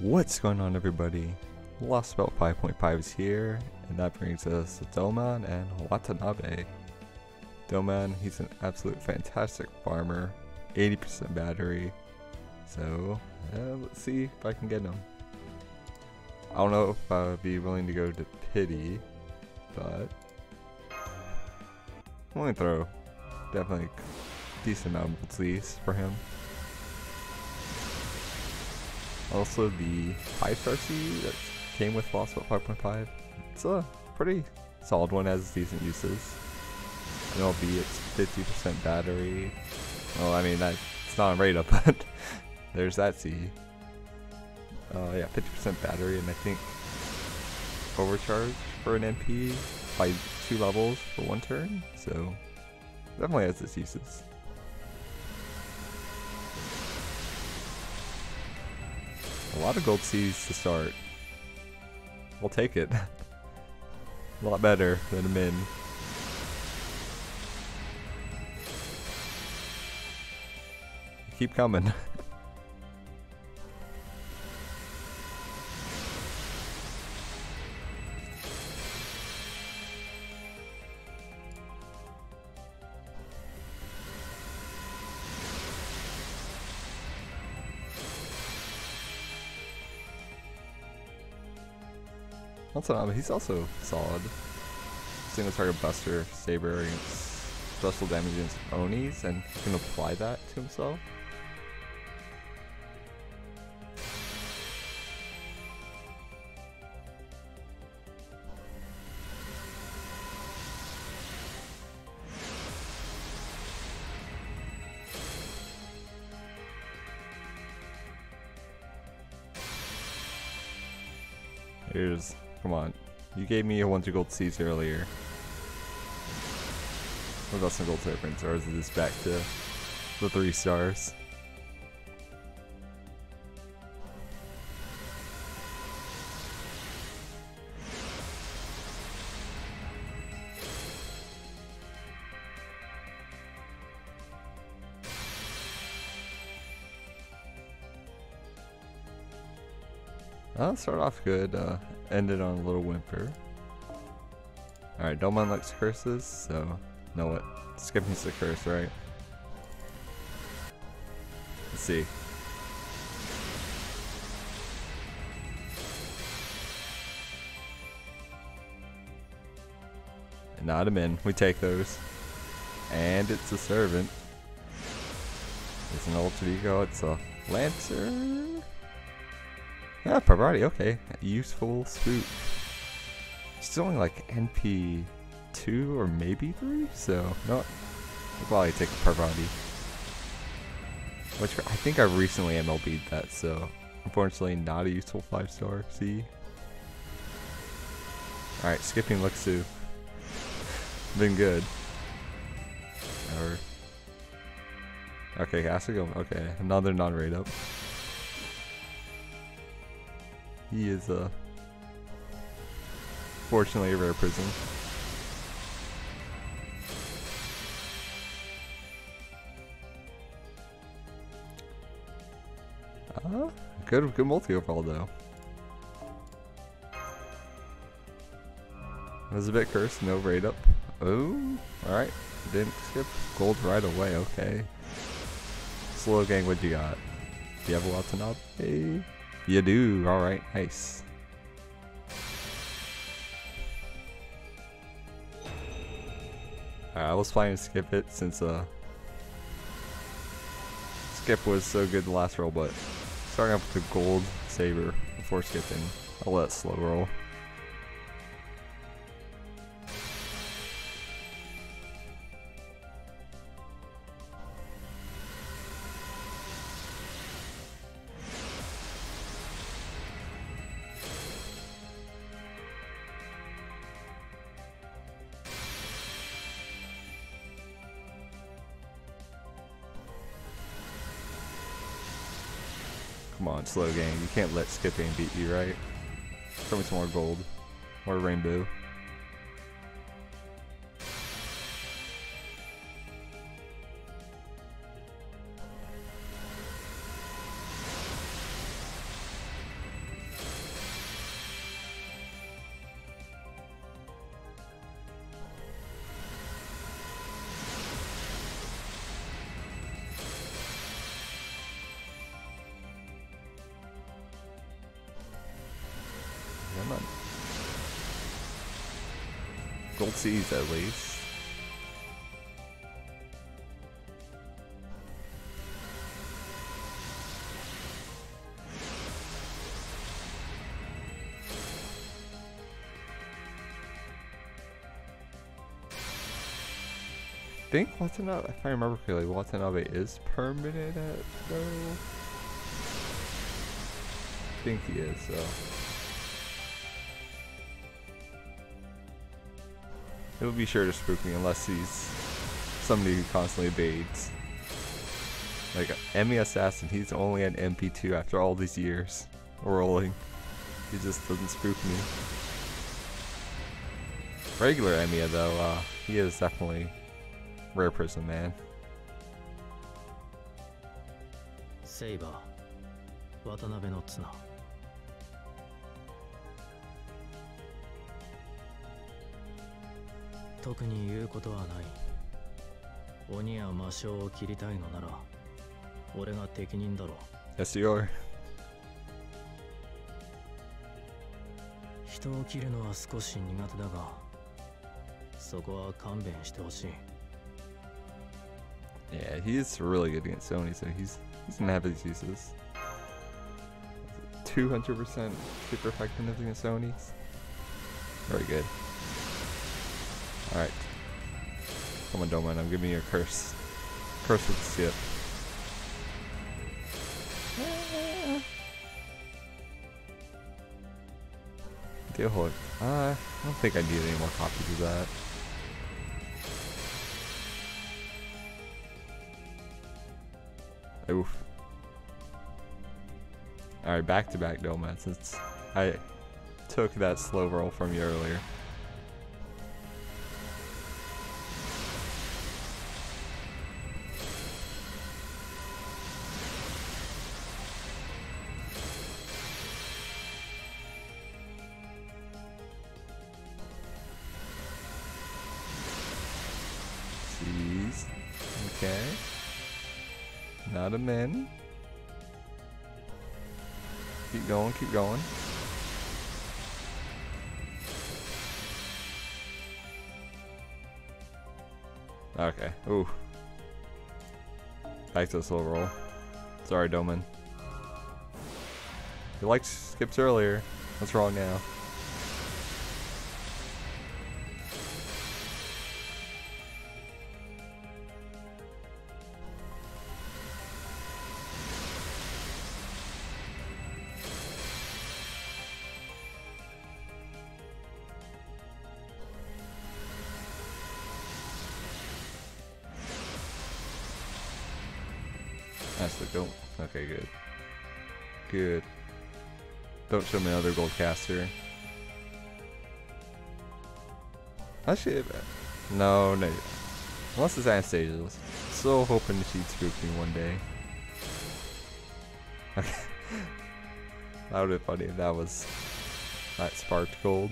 What's going on everybody? Lost Belt 5.5 is here, and that brings us to Douman and Watanabe. Douman, he's an absolute fantastic farmer, 80% battery, so uh, let's see if I can get him. I don't know if I would be willing to go to Pity, but I'm gonna throw definitely decent amount of for him. Also the 5 star C that came with Belt 5.5. It's a pretty solid one, has decent uses. MLB it's 50% battery. Well, I mean, that it's not on radar, but there's that C. Uh, yeah, 50% battery, and I think overcharge for an NP by two levels for one turn, so definitely has its uses. A lot of gold Cs to start. We'll take it. a lot better than a min. Keep coming. Also, he's also solid. Single target buster, saber against special damage against Onis, and he can apply that to himself. Come on. You gave me a 1 to gold C's earlier. What about some gold serpents, or is this back to the 3 stars? I'll start off good, uh, ended on a little whimper. Alright, don't mind Lex curses, so know what? Skipping the curse, right? Let's see. Not a min. We take those. And it's a servant. It's an alter ego. It's a lancer. Yeah, Parvati, okay. Useful spook. It's only like NP 2 or maybe 3, so no, I'll probably take Parvati. Which I think I recently MLB'd that, so unfortunately not a useful 5 star See? Alright, skipping Luxu. Been good. Or Okay, go. Okay, another non-rate up. He is a uh, fortunately a rare prism. Uh, good good multi overall though. It was a bit cursed, no rate up. Oh, alright. Didn't skip gold right away, okay. Slow gang, what you got? Do you have a Watanabe? You do. All right. Nice. I was planning to skip it since uh skip was so good the last roll, but starting off with the gold saber before skipping, I'll let slow roll. Come on, slow game. You can't let skipping beat you, right? Throw me some more gold. More rainbow. Gold Seas at least. I think Watanabe, if I remember correctly, Watanabe is permanent at though. I think he is, so. He'll be sure to spook me unless he's somebody who constantly evades. Like, Emiya Assassin, he's only an NP2 after all these years rolling. He just doesn't spook me. Regular Emiya though, uh, he is definitely rare person man. Saber, Watanabe no Tsuna. 特に言うことはない鬼や魔性を切りたいのなら俺が適任だろう Yes, you are. 人を切るのは少し苦手だがそこは勘弁してほしい Yeah, he's really good against Sony, so he's he's gonna have his uses. 200% super effectiveness against Sony's. Very good. Alright. Come on, Douman, I'm giving you a curse. Curse with skip. Deal Hook. Uh, I don't think I need any more copies of that. Oof. Alright, back to back Doma since I took that slow roll from you earlier. Not a min. Keep going, keep going. Okay. Ooh. Back to the slow roll. Sorry, Douman. You liked skips earlier. What's wrong now? That's the don't. Okay, good. Good. Don't show me another gold caster. Actually, no, no. Unless it's Anastasia's. So hoping she'd spook me one day. Okay. that would be funny if that was that sparked gold.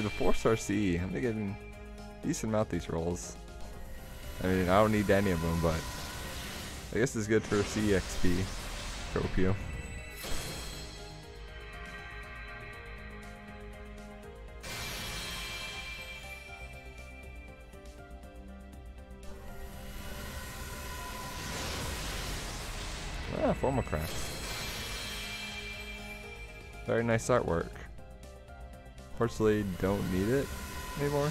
The 4 star CE. I'm getting decent amount these rolls. I mean, I don't need any of them, but I guess it's good for CXP. Tropio. Ah, formal craft. Very nice artwork. Unfortunately, don't need it anymore.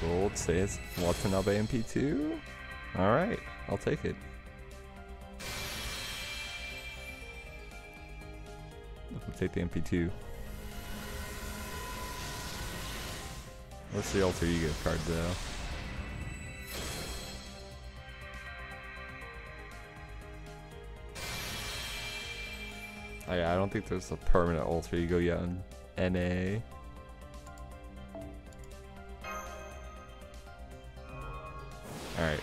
Gold says Watanabe NP2. Alright, I'll take it. take the NP2. What's the alter ego card though? Oh, yeah, I don't think there's a permanent alter ego yet on NA. Alright.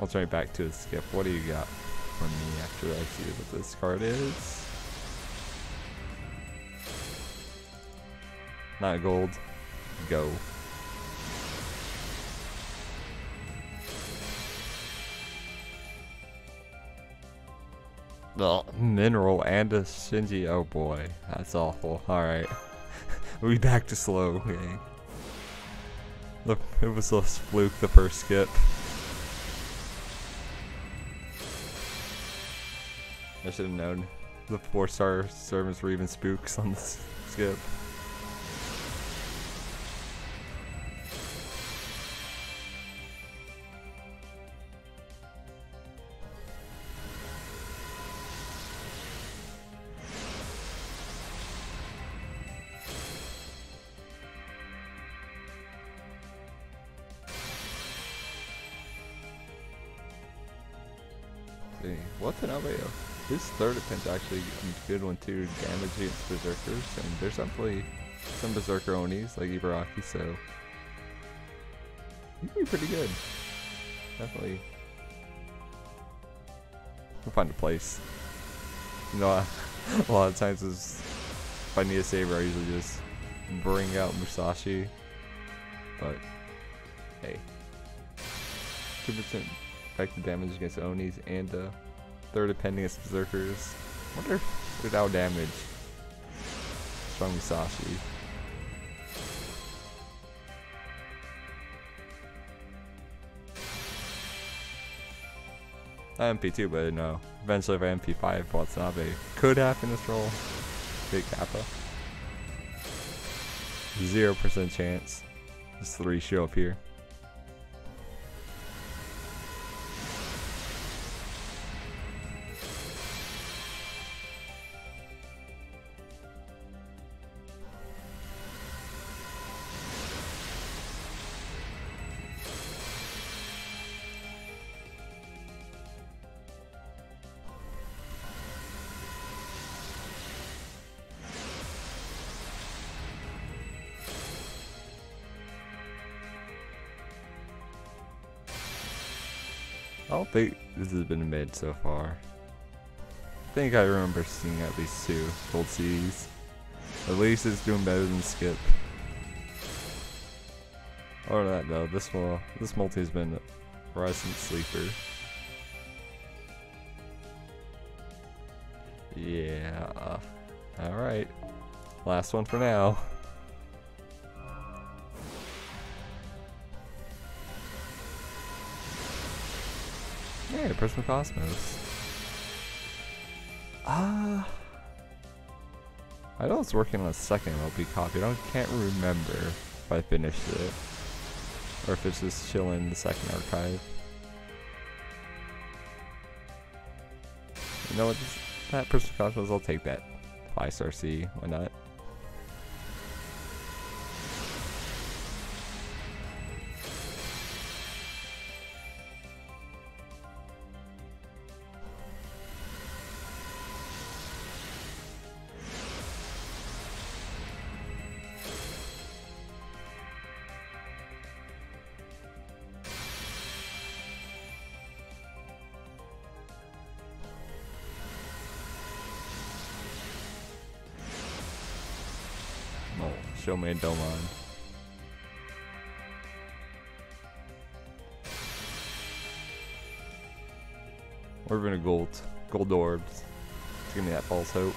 I'll turn it back to the skip. What do you got for me after I see what this card is? Not gold. Go. The mineral and a Shinji. Oh boy, that's awful. Alright. we back to slow, gang. Look, it was a fluke the first skip. I should have known. The four star servants were even spooks on this skip. See. Watanabe, his third attempt actually a good one too, damage against berserkers, and there's definitely some berserker onis like Ibaraki, so he can be pretty good. Definitely. We'll find a place. You know, a lot of times if I need a saber, I usually just bring out Musashi. But hey, two percent effective damage against Onis and uh, third depending against Berserkers. wonder if without damage. Strong Musashi. NP2, but no. Eventually, if NP5 Watanabe could happen this roll, big Kappa. 0% chance. Just three show up here. I don't think this has been mid so far. I think I remember seeing at least two gold CDs. At least it's doing better than Skip. Or that though, this one, this multi has been a rising sleeper. Yeah. Uh, Alright. Last one for now. Prisma Cosmos. Ah. Uh, I know it's working on a second LP copy. I don't, can't remember if I finished it. Or if it's just chilling in the second archive. You know what? That Prisma Cosmos, I'll take that. 5 star C. Why not? Show me a Douman. Or even a gold. Gold orbs. Give me that false hope.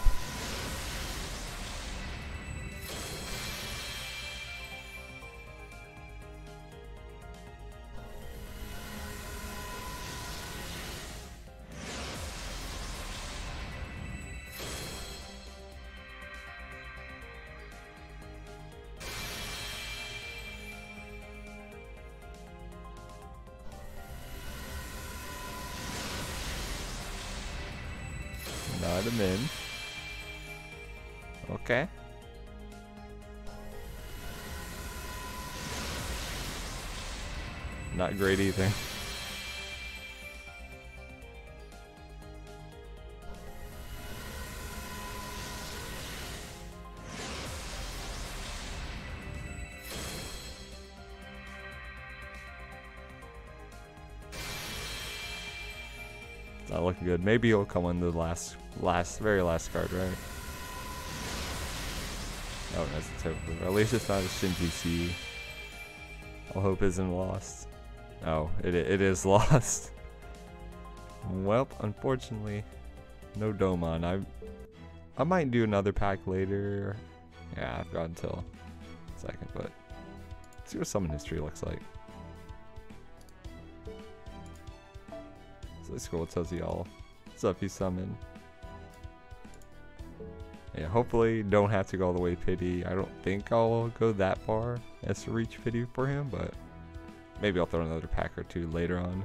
Not a min. Okay. Not great either. Not looking good. Maybe he'll come in the last, last, very last card, right? Oh, that's a terrible. At least it's not a Shinji C. All hope isn't lost. Oh, it, it is lost. well, unfortunately, no Douman. I I might do another pack later. Yeah, I've got until second, but see what summon history looks like. So let's go. It tells you all. What's up, you summon? Yeah, hopefully don't have to go all the way pity. I don't think I'll go that far as to reach pity for him, but maybe I'll throw another pack or two later on.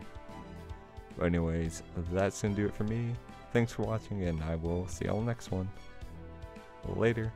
But anyways, that's gonna do it for me. Thanks for watching, and I will see y'all next one. Later.